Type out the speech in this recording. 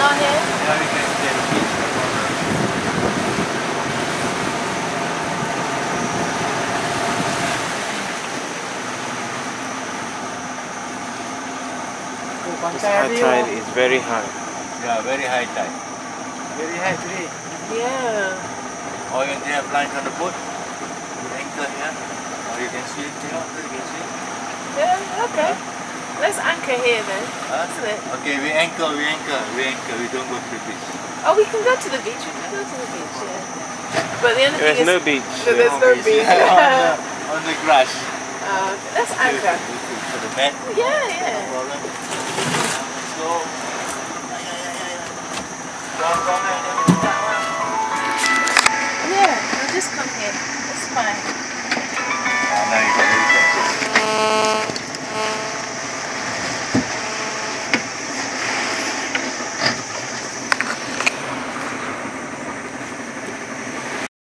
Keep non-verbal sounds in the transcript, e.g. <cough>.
on here? Yeah, we can beach. no problem. This high tide is very high. Yeah, very high tide. Very high today. Yeah. Or you can have lunch on the boat. You anchor here. Or you can swim, you know, you can see swim. Yeah, okay. Let's anchor here then. Huh? Isn't it? Okay, we anchor, we anchor, we anchor. We don't go to the beach. Oh, we can go to the beach. We can go to the beach, yeah. But the only There's thing is... There's no is, beach. So there's no beach. <laughs> on, the, on the grass. <laughs> uh, let's anchor. To the mat. Yeah, No yeah. problem. So,